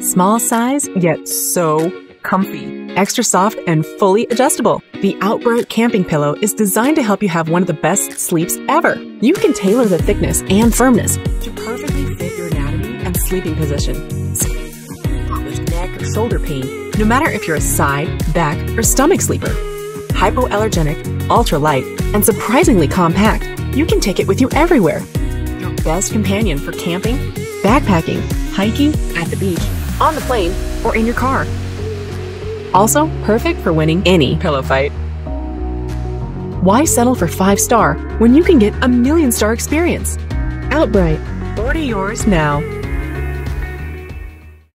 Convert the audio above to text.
Small size, yet so comfy. Extra soft and fully adjustable. The Outbright camping pillow is designed to help you have one of the best sleeps ever. You can tailor the thickness and firmness to perfectly fit your anatomy and sleeping position. With neck or shoulder pain, no matter if you're a side, back, or stomach sleeper. Hypoallergenic, ultra light, and surprisingly compact, you can take it with you everywhere. Your best companion for camping, backpacking, hiking, at the beach, on the plane, or in your car. Also, perfect for winning any pillow fight. Why settle for five star when you can get a million star experience? Outbright. Order yours now.